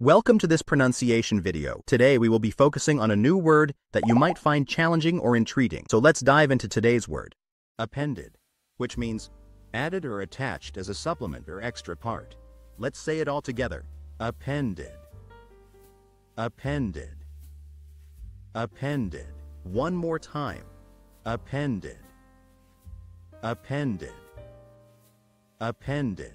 Welcome to this pronunciation video. Today we will be focusing on a new word that you might find challenging or intriguing. So let's dive into today's word. Appended, which means added or attached as a supplement or extra part. Let's say it all together. Appended. Appended. Appended. One more time. Appended. Appended. Appended.